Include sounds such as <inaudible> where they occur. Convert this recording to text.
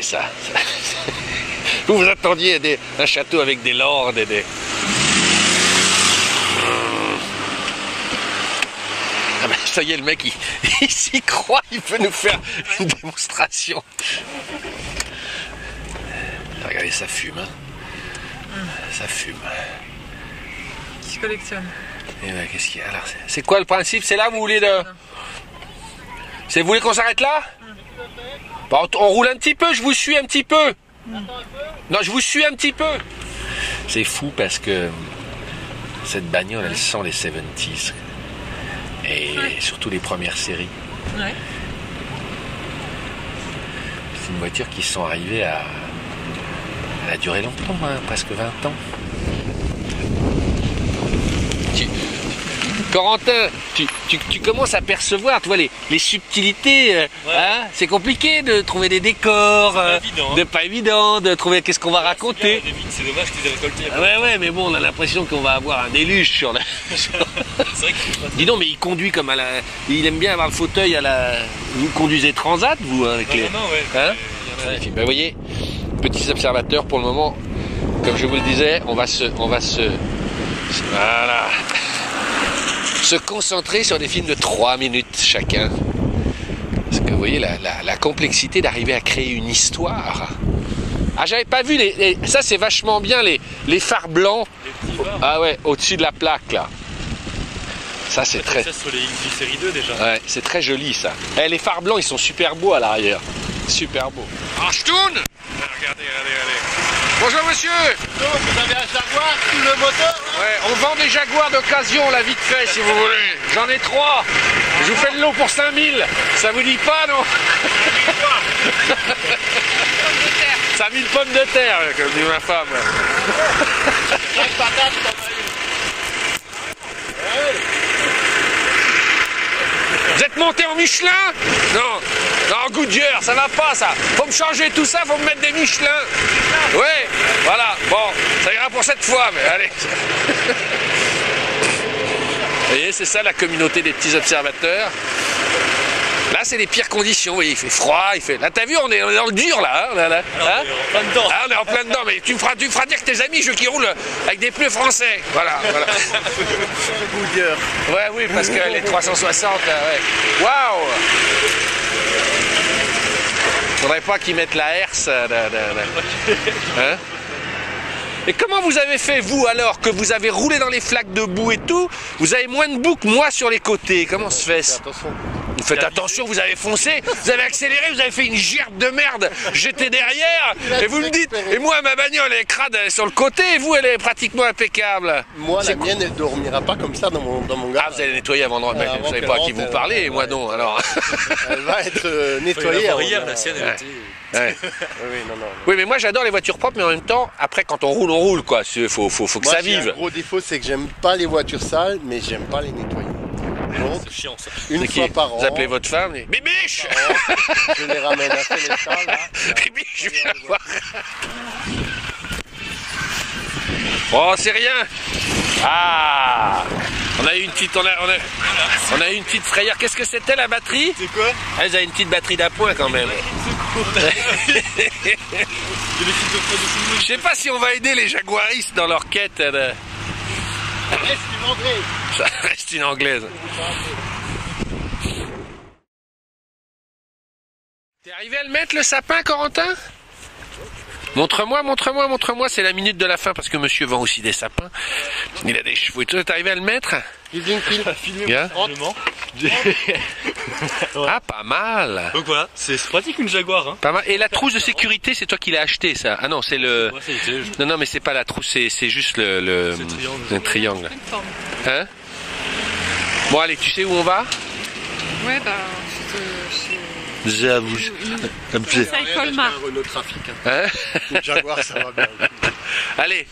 Ça. Vous vous attendiez à des- un château avec des lords et des... Ah ben, ça y est, le mec, il, <laughs> il s'y croit, il peut nous faire une démonstration. Regardez, ça fume. hein. Ça fume. Qui collectionne. Et ben, qu'est-ce qu'il y a? Alors c'est- C'est quoi le principe? C'est là vous voulez de. C'est vous voulez qu'on s'arrête là? Bon, on, roule un petit peu, je vous suis un petit peu. Non, je vous suis un petit peu. C'est fou parce que cette bagnole, elle sent les 70s. Et surtout les premières séries. Ouais. C'est une voiture qui sont arrivées à. Elle a duré longtemps, hein, presque 20 ans. Corentin, tu, tu- tu commences à percevoir, tu vois, les, les subtilités. euh, Ouais. hein, c'est compliqué de trouver des décors, pas euh, évident, hein. de pas évident, de trouver qu'est-ce qu'on va raconter. C'est dommage que tu les aies récoltés. Ah ouais, ouais, mais bon, on a l'impression qu'on va avoir un déluge sur la. <laughs> C'est vrai que Dis donc, mais il conduit comme à la. Il aime bien avoir le fauteuil à la. Vous conduisez Transat, vous, hein, avec Non, les. non, non, ouais. Hein Il y en a- Magnifique. Ben, vous voyez, petits observateurs pour le moment, comme je vous le disais, on va se, on va se, voilà, se concentrer sur des films de 3 minutes chacun. Parce que vous voyez la, la- la complexité d'arriver à créer une histoire. Ah, j'avais pas vu les, les- ça c'est vachement bien les, les phares blancs. Les petits phares. Ah ouais, au-dessus de la plaque là. Ça c'est très, Ça sur les X série 2 déjà. Ouais, c'est très joli ça. Eh, les phares blancs, ils sont super beaux à l'arrière. Super beaux. Ah, je tourne Regardez, regardez, regardez. Bonjour monsieur vous avez un Jaguar sous le moteur on vend des Jaguars d'occasion là vite fait si vous voulez. J'en ai trois. Je vous fais le lot pour 5000. Ça vous dit pas non 5000 pommes de terre, comme dit ma femme. Vous êtes monté en Michelin Non, non, Goodyear, ça va pas ça. Faut me changer tout ça, faut me mettre des Michelin. Ouais, voilà, bon, ça ira pour cette fois, mais allez. <laughs> Vous voyez, c'est ça la communauté des petits observateurs. Là, c'est les pires conditions, vous voyez, il fait froid, il fait... Là, t'as vu, on est, on est dans le dur, là. hein, là, là. Hein Alors, on est en plein dedans. ah, on est en plein dedans, mais tu me feras, tu me feras dire que tes amis, ceux qui roulent avec des pneus français. Voilà, voilà. <laughs> Ouais, oui, parce que les 360, là, ouais. Waouh Faudrait pas qu'ils mettent la herse. euh, là. <laughs> Hein? Et comment vous avez fait, vous, alors, que vous avez roulé dans les flaques de boue et tout? Vous avez moins de boue que moi sur les côtés. Comment se fait ça Attention. Vous faites attention, vous avez foncé, vous avez accéléré, vous avez fait une gerbe de merde. J'étais derrière, et vous me dites, et moi, ma bagnole, elle est crade elle est sur le côté, et vous, elle est pratiquement impeccable. Moi, la mienne, elle dormira pas comme ça dans mon, dans mon Ah, garage. vous allez nettoyer avant de rentrer. Avant Vous savez pas à qui vous parlez, et moi non, alors. <laughs> Elle va être euh, nettoyée. hier, de- la sienne, elle Ouais. était. Ouais. <laughs> Oui, oui, non, non. Oui, mais moi j'adore les voitures propres, mais en même temps, après quand on roule, on roule quoi. Il faut, faut, faut que Moi, ça vive. Un gros défaut, c'est que j'aime pas les voitures sales, mais j'aime pas les nettoyer. Donc, C'est chiant ça. une C'est qui fois par an, Vous appelez votre femme et... Bibiche je les ramène à là. <laughs> Bibiche, viens voir. Oh, c'est rien. Ah On a eu une petite, on a, on a, on a eu une petite frayeur. Qu'est-ce que c'était la batterie? C'est quoi? Ah, Vous avez une petite batterie d'appoint quand même. A <laughs> Je sais pas si on va aider les jaguaristes dans leur quête. euh, Ça reste une anglaise. T'es arrivé à le mettre le sapin, Corentin? Montre-moi, montre-moi, montre-moi, c'est la minute de la fin parce que monsieur vend aussi des sapins. Il a des chevaux et tout. T'es arrivé à le mettre Bien. mon <laughs> Ah, pas mal. Donc voilà, c'est pratique une Jaguar. Hein. Pas mal. Et la trousse de sécurité, c'est toi qui l'as acheté, ça Ah non, c'est le. Non, non, mais c'est pas la trousse, c'est c'est juste le, le, C'est le triangle. Hein? Bon, allez, tu sais où on va Ouais, bah, c'est. J'avoue. Ça, Colmar. un Renault Trafic. hein. Hein Jaguar, ça va bien. Allez,